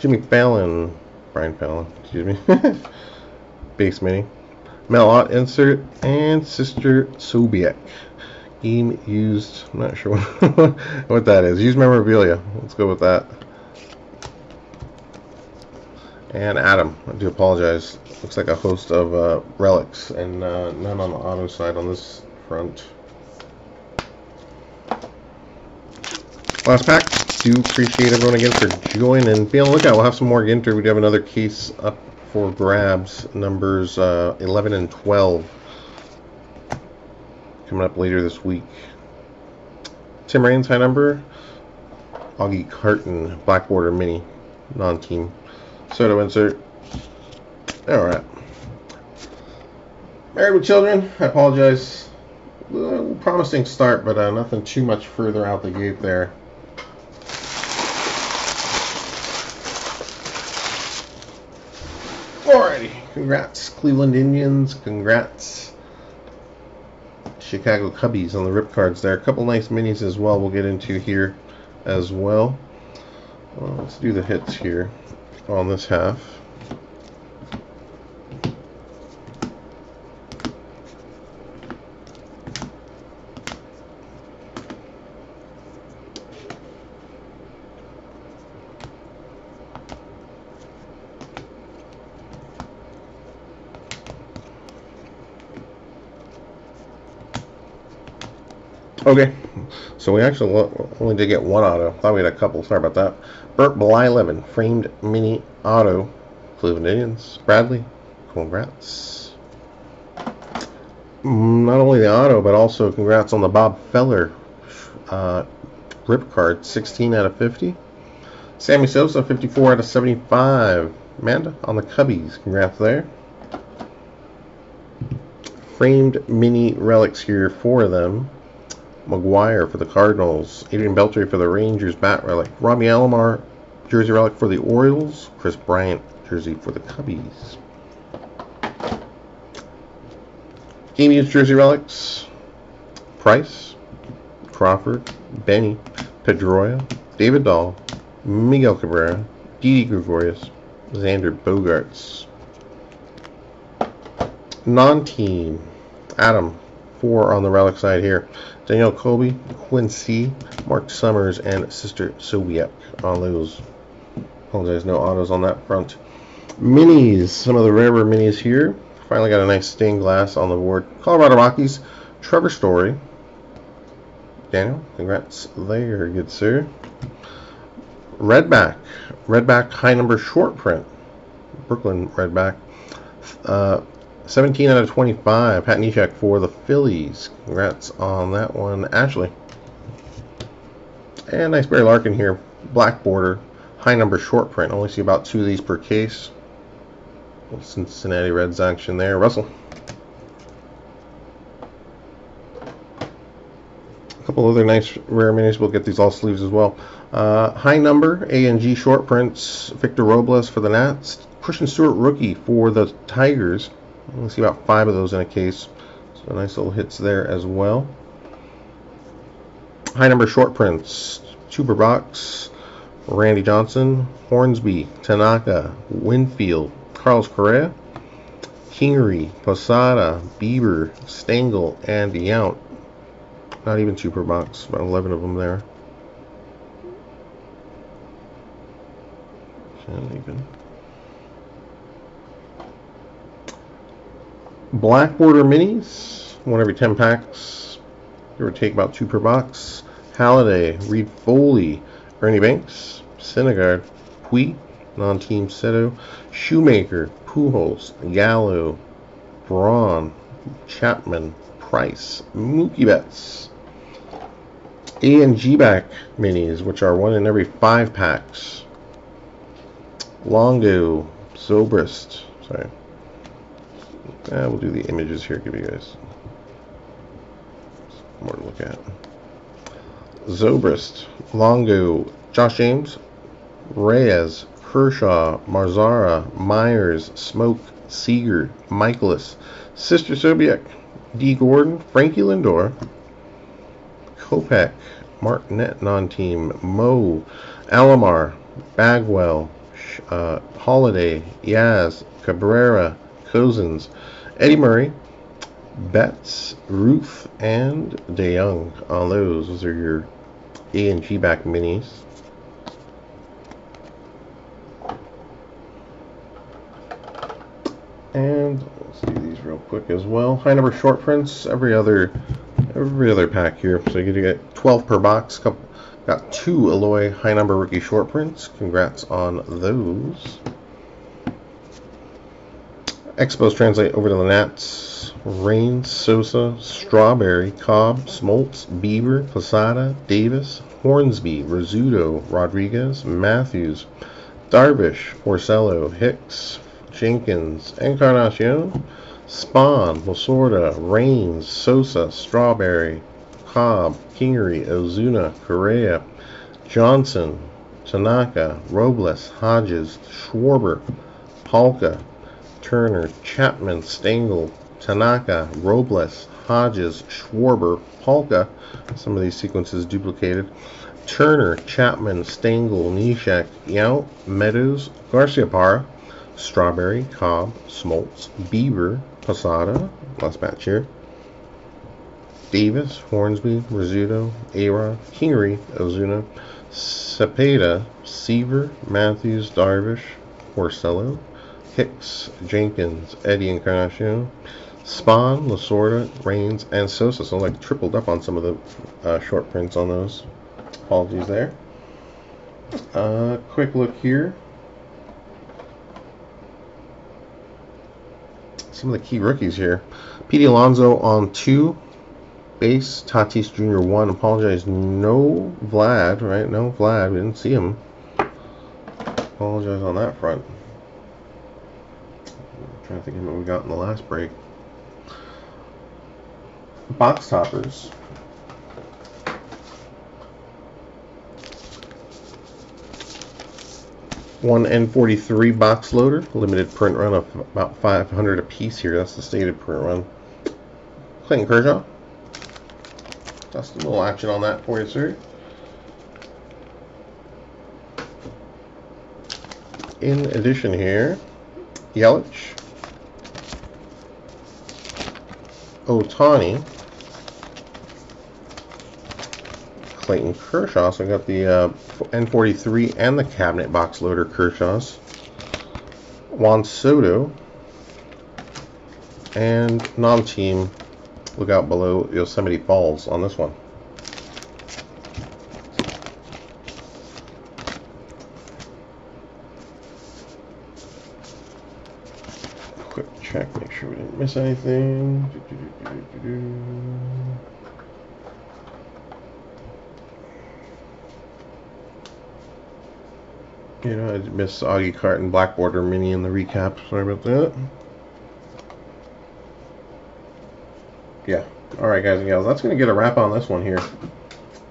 Jimmy Fallon, Brian Fallon, excuse me. Base mini. Mel Ott insert and Sister Sobieck. Game used, I'm not sure what that is. Used memorabilia. Let's go with that. And Adam, I do apologize. Looks like a host of uh, relics and uh, none on the auto side on this front. Last pack. do appreciate everyone again for joining. Be on the lookout. We'll have some more Ginter. We do have another case up for grabs, numbers uh, 11 and 12, coming up later this week. Tim Raines, high number. Augie Carton, Black Border Mini, non-team. Soto insert. All right. Married with children. I apologize. promising start, but uh, nothing too much further out the gate there. Alrighty. Congrats, Cleveland Indians. Congrats, Chicago Cubbies on the rip cards there. A couple nice minis as well we'll get into here as well. well let's do the hits here on this half. Okay, so we actually only did get one auto. Thought we had a couple. Sorry about that. Bert Blyleven, framed mini auto. Cleveland Indians. Bradley, congrats. Mm, not only the auto, but also congrats on the Bob Feller uh, rip card. 16 out of 50. Sammy Sosa, 54 out of 75. Amanda on the Cubbies. Congrats there. Framed mini relics here, four of them. McGwire for the Cardinals, Adrian Beltre for the Rangers, bat relic, Robbie Alomar, jersey relic for the Orioles, Kris Bryant, jersey for the Cubbies. Game used jersey relics, Price, Crawford, Benny, Pedroia, David Dahl, Miguel Cabrera, Didi Gregorius, Xander Bogaerts. Non-team, Adam, four on the relic side here. Danielle Colby, Quincy, Marc Summers, and Sister Sobieck on those. Apologize, no autos on that front. Minis, some of the rarer minis here. Finally got a nice stained glass on the board. Colorado Rockies, Trevor Story. Daniel, congrats there, good sir. Redback, Redback high number short print. Brooklyn Redback. Uh, 17 out of 25. Pat Neshek for the Phillies. Congrats on that one, Ashley. And nice Barry Larkin here. Black border. High number short print. Only see about two of these per case. Cincinnati Reds action there. Russell. A couple other nice rare minis. We'll get these all sleeves as well. Uh, high number A and G short prints. Victor Robles for the Nats. Christin Stewart rookie for the Tigers. You see about five of those in a case. So nice little hits there as well. High number short prints. Tuber Box, Randy Johnson, Hornsby, Tanaka, Winfield, Carlos Correa, Kingery, Posada, Bieber, Stengel, and Yount. Not even Super Box, about 11 of them there. Can't even. Black Border Minis, one every 10 packs. Give or take about two per box. Halladay, Reed Foley, Ernie Banks, Syndergaard, Puig, non-team Seto, Shoemaker, Pujols, Gallo, Braun, Chapman, Price, Mookie Betts. A and G back minis, which are one in every five packs. Longo, Zobrist, sorry, uh, we'll do the images here, give you guys more to look at. Zobrist, Longo, Josh James, Reyes, Kershaw, Mazara, Myers, Smoke, Seager, Michaelis, Sister Sobieck, D. Gordon, Frankie Lindor, Kopech, Mark Net non-team, Mo, Alomar, Bagwell, uh, Holiday, Yaz, Cabrera, Cozens, Eddie Murray, Betts, Ruth, and DeJong on those. Those are your A and G back minis. And let's do these real quick as well. High number short prints every other every other pack here. So you get 12 per box. Couple Got two Eloy high number rookie short prints. Congrats on those. Expos translate over to the Nats. Rain, Sosa, Strawberry, Cobb, Smoltz, Bieber, Posada, Davis, Hornsby, Rizzuto, Rodriguez, Mathews, Darvish, Porcello, Hicks, Jenkins, Encarnacion, Spahn, Lasorda, Raines, Sosa, Strawberry, Cobb, Kingery, Ozuna, Correa, Johnson, Tanaka, Robles, Hodges, Schwarber, Palka, Turner, Chapman, Stengel, Tanaka, Robles, Hodges, Schwarber, Palka. Some of these sequences duplicated. Turner, Chapman, Stengel, Neshek, Yount, Meadows, Garciaparra, Strawberry, Cobb, Smoltz, Bieber, Posada, last batch here. Davis, Hornsby, Rizzuto, Ara, Kingery, Ozuna, Cepeda, Seaver, Mathews, Darvish, Porcello, Hicks, Jenkins, Eddie Encarnacion, Spahn, Lasorda, Raines, and Sosa. So like tripled up on some of the uh, short prints on those. Apologies there. Uh, quick look here. Some of the key rookies here. Pete Alonso on two. Base, Tatis Jr. one. Apologize. No Vlad, right? No Vlad. We didn't see him. Apologize on that front. Trying to think of what we got in the last break. Box toppers. One N43 box loader, limited print run of about 500 a piece here. That's the stated print run. Clayton Kershaw. Just a little action on that for you, sir. In addition here, Yelich, Ohtani, Clayton Kershaw. So I got the uh, N43 and the cabinet box loader Kershaw's. Juan Soto. And non-team, look out below Yosemite Falls on this one. Quick check, make sure we didn't miss anything. You know, I missed Augie Carton Black Border Mini in the recap. Sorry about that. Yeah. Alright, guys and gals. That's going to get a wrap on this one here.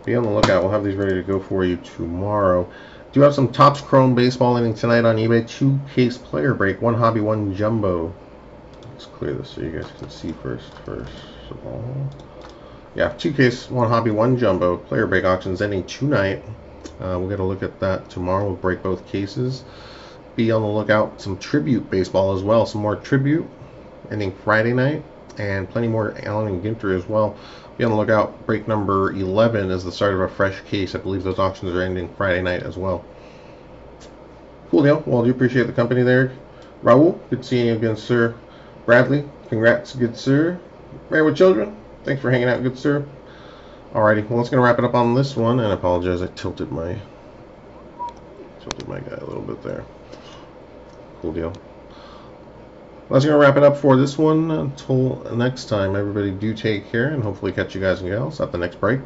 Be on the lookout. We'll have these ready to go for you tomorrow. Do you have some Topps Chrome baseball ending tonight on eBay. Two case player break. One hobby, one jumbo. Let's clear this so you guys can see first. First of all. Yeah, two case, one hobby, one jumbo. Player break auctions ending tonight. Uh, we'll get a look at that tomorrow. We'll break both cases. Be on the lookout. Some tribute baseball as well. Some more tribute ending Friday night. And plenty more Allen and Ginter as well. Be on the lookout. Break number 11 is the start of a fresh case. I believe those auctions are ending Friday night as well. Cool deal. Well, I do appreciate the company there. Raul, good seeing you again, sir. Bradley, congrats, good sir. Married with children, thanks for hanging out, good sir. Alrighty, well, that's gonna wrap it up on this one, and I apologize, I tilted my tilted my guy a little bit there. Cool deal. Well, that's gonna wrap it up for this one. Until next time, everybody, do take care, and hopefully catch you guys and gals at the next break.